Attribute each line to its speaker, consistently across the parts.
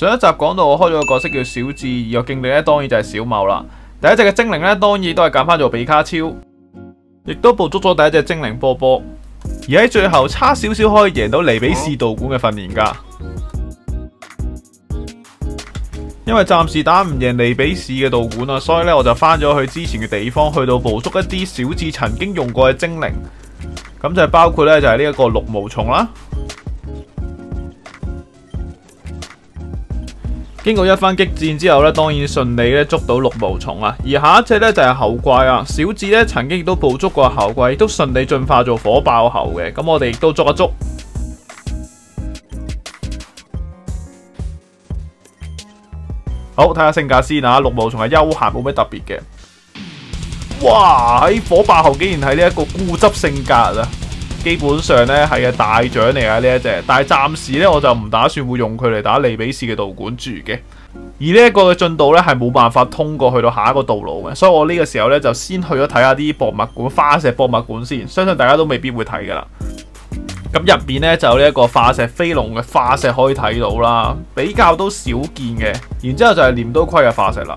Speaker 1: 上一集講到我開咗個角色叫小智，而個勁力咧當然就係小茂啦。第一隻嘅精靈咧當然都係揀翻做比卡超，亦都捕捉咗第一隻精靈波波，而喺最後差少少可以贏到尼比士道館嘅訓練家。因為暫時打唔贏尼比士嘅道館啊，所以咧我就翻咗去之前嘅地方，去到捕捉一啲小智曾經用過嘅精靈，咁就包括咧就係呢一個綠毛蟲啦。經過一番激戰之後咧，當然順利咧捉到綠毛蟲啊。而下一隻咧就係猴怪啊，小智咧曾經亦都捕捉過猴怪，亦都順利進化做火爆猴嘅。咁我哋亦都捉一捉。好，睇下性格先啊！綠毛蟲係休閒，冇咩特別嘅。哇！喺火爆猴竟然系呢一個固執性格啊！基本上咧係嘅大獎嚟啊呢一隻，但係暫時咧我就唔打算會用佢嚟打利比士嘅道馆住嘅。而呢一個嘅進度咧係冇辦法通過去到下一個道路嘅，所以我呢個時候咧就先去咗睇下啲博物館、化石博物館先，相信大家都未必會睇噶啦。咁入邊咧就有呢一個化石飛龍嘅化石可以睇到啦，比較都少見嘅。然之後就係镰刀盔嘅化石啦。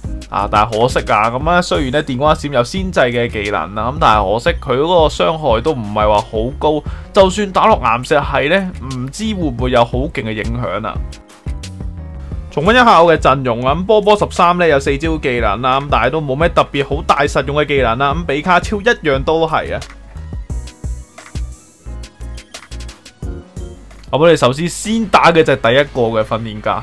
Speaker 1: 啊！但係可惜啊，咁咧雖然咧電光一閃有先制嘅技能啦，咁但係可惜佢嗰個傷害都唔係話好高，就算打落岩石係呢，唔知會唔會有好勁嘅影響啊！重溫一下我嘅陣容啊，波波十三呢有四招技能啦，咁但係都冇咩特別好大實用嘅技能啦，咁比卡超一樣都係啊！我哋首先先打嘅就係第一個嘅訓練家。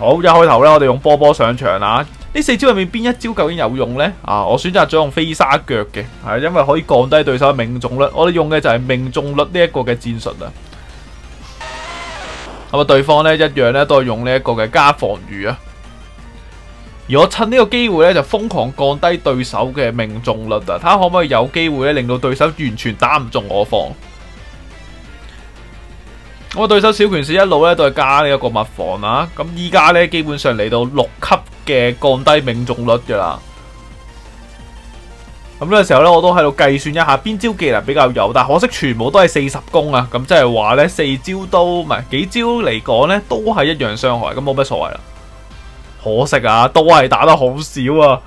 Speaker 1: 好，一開頭咧，我哋用波波上場啊！呢四招入面邊一招究竟有用呢？啊，我選擇咗用飛沙腳嘅，系因為可以降低對手嘅命中率。我哋用嘅就係命中率呢一個嘅戰術啊。咁啊，對方咧一樣咧都係用呢一個嘅加防御啊。而我趁呢個機會咧就瘋狂降低對手嘅命中率啊，睇下可唔可以有機會咧令到對手完全打唔中我方。我對手小拳士一路咧都係加呢一個物防啊，咁依家咧基本上嚟到六級嘅降低命中率噶啦。咁呢個時候咧，我都喺度計算一下邊招技能比較有，但可惜全部都係四十攻啊，咁即係話咧四招都唔係幾招嚟講咧都係一樣傷害，咁冇乜所謂啦。可惜啊，都係打得好少啊。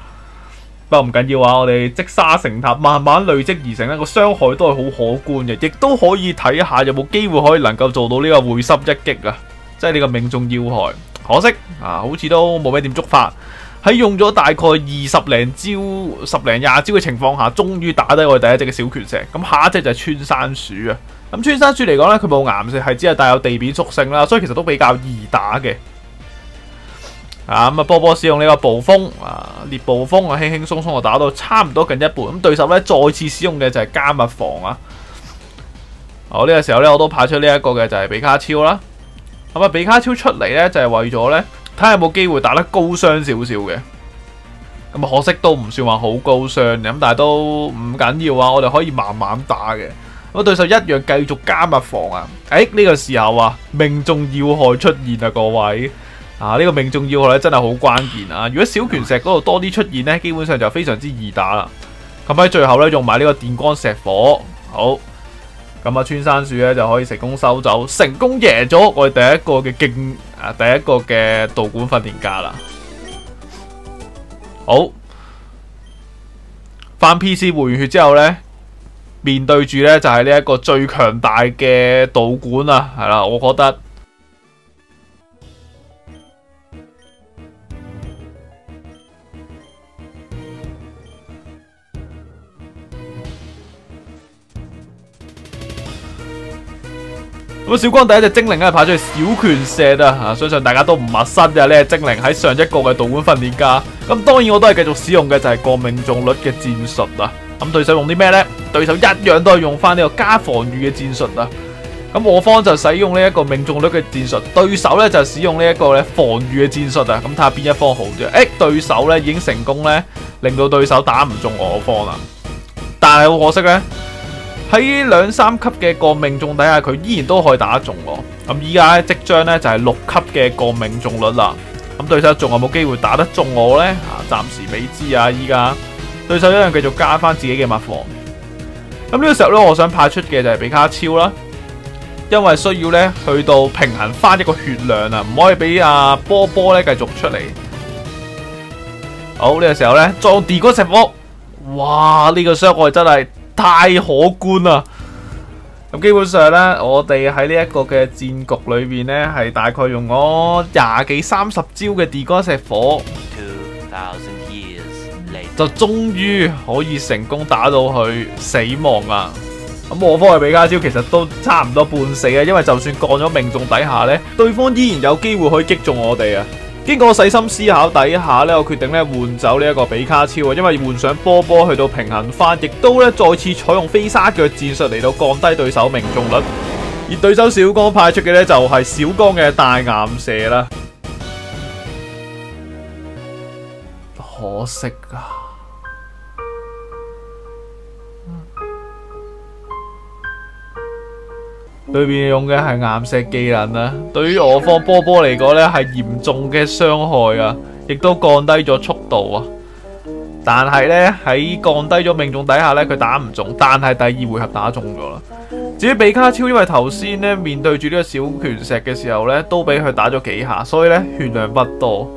Speaker 1: 不過唔緊要啊，我哋积沙成塔，慢慢累積而成呢個傷害都係好可觀嘅，亦都可以睇下有冇機會可以能夠做到呢個會心一擊啊！即係呢個命中要害。可惜啊，好似都冇咩點觸發。喺用咗大概二十零招、十零廿招嘅情況下，終於打低我哋第一隻嘅小拳石。咁下一隻就係穿山鼠啊！咁穿山鼠嚟講呢，佢冇岩石，係只係帶有地面屬性啦，所以其實都比較易打嘅。啊咁啊！波波使用呢個暴風啊，獵暴風啊，輕輕鬆鬆就打到差唔多近一半。咁對手咧再次使用嘅就係加密防啊。好，呢個時候咧，我都派出呢一個嘅就係比卡超啦。咁啊，比卡超出嚟咧就係為咗咧睇下有冇機會打得高傷少少嘅。咁啊，可惜都唔算話好高傷咁，但系都唔緊要啊。我哋可以慢慢打嘅。咁對手一樣繼續加密防啊。誒，呢個時候啊，命中要害出現啊，各位。啊！呢、這個命中要害咧真係好關鍵啊！如果小拳石嗰度多啲出現呢，基本上就非常之易打啦。咁喺最後呢，用埋呢個電光石火，好咁啊！穿山鼠呢就可以成功收走，成功贏咗我哋第一個嘅競啊，第一个嘅道館訓練家啦。好，翻 PC 回完血之後呢，面對住呢就係呢一個最強大嘅道馆啊，系啦，我覺得。咁小光第一隻精靈咧派出小拳石啊！相信大家都唔陌生嘅呢只精靈喺上一個嘅道館訓練家。咁當然我都係繼續使用嘅就係個命中率嘅戰術啊！咁對手用啲咩呢？對手一樣都係用翻呢個加防禦嘅戰術啊！咁我方就使用呢一個命中率嘅戰術，對手咧就使用呢一個咧防禦嘅戰術啊。咁睇下邊一方好啲。誒、欸，對手咧已經成功咧令到對手打唔中我方啦。但係好可惜咧，喺兩三級嘅個命中底下，佢依然都可以打中我。咁依家即將咧就係六級嘅個命中率啦。咁對手仲有冇機會打得中我呢？啊，暫時未知啊。依家對手一樣繼續加翻自己嘅物防。咁呢個時候咧，我想派出嘅就係比卡超啦。因為需要咧去到平衡翻一個血量啊，唔可以俾阿波波咧繼續出嚟。好，呢個時候咧撞地嗰石波，哇！呢個傷害真係太可觀啦。咁基本上呢，我哋喺呢一個嘅戰局裏面呢，係大概用咗廿幾三十招嘅地嗰石火，就終於可以成功打到佢死亡啦。咁我方嘅比加招其實都差唔多半死啊，因為就算降咗命中底下呢，對方依然有機會可以擊中我哋啊。经过细心思考底下呢，我决定咧换走呢一个比卡超啊，因为换上波波去到平衡翻，亦都咧再次采用飞沙脚战术嚟到降低对手命中率。而对手小刚派出嘅呢，就系小江嘅大岩射啦，可惜啊！對面用嘅係岩石技能啊，對於我方波波嚟講呢係嚴重嘅傷害啊，亦都降低咗速度啊。但係呢，喺降低咗命中底下呢，佢打唔中，但係第二回合打中咗啦。至於比卡超，因為頭先呢面對住呢個小拳石嘅時候呢，都俾佢打咗幾下，所以呢血量不多，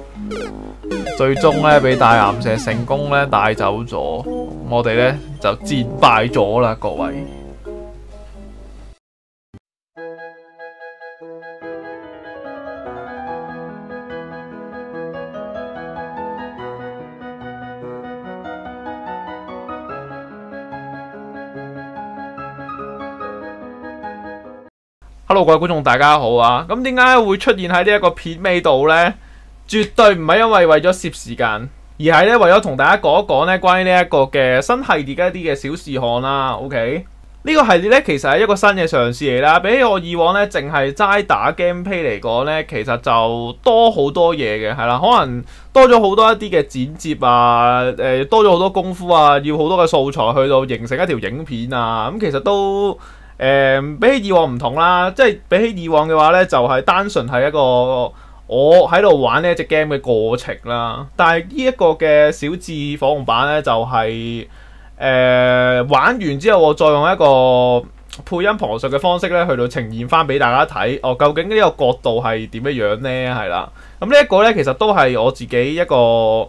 Speaker 1: 最終呢，俾大岩石成功呢帶走咗，我哋呢，就戰敗咗啦，各位。各位觀眾，大家好啊！咁點解會出現喺呢一個片尾度呢？絕對唔係因為為咗攝時間，而係咧為咗同大家講一講咧關於呢一個嘅新系列嘅一啲嘅小事項啦。OK，呢個系列咧其實係一個新嘅嘗試嚟啦。比起我以往咧淨係齋打 gameplay 嚟講咧，其實就多好多嘢嘅，系啦，可能多咗好多一啲嘅剪接啊，诶、多咗好多功夫啊，要好多嘅素材去到形成一條影片啊，咁其實都。誒、比起以往唔同啦，即係比起以往嘅話呢，就係、是、單純係一個我喺度玩呢一隻 game 嘅過程啦。但係呢一個嘅小智火紅版呢，就係、是、誒、玩完之後，我再用一個配音旁述嘅方式咧，去到呈現翻俾大家睇。哦，究竟呢個角度係點樣樣呢？係啦，咁呢一個呢，其實都係我自己一個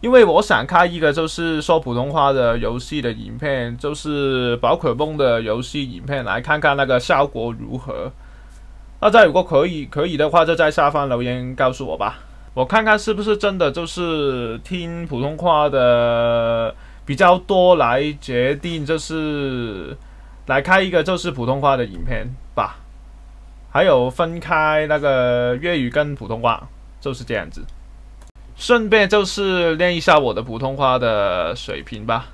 Speaker 1: 因为我想开一个就是说普通话的游戏的影片，就是宝可梦的游戏影片，来看看那个效果如何。大家如果可以可以的话，就在下方留言告诉我吧，我看看是不是真的就是听普通话的比较多，来决定就是来开一个就是普通话的影片吧。还有分开那个粤语跟普通话，就是这样子。顺便就是练一下我的普通话的水平吧。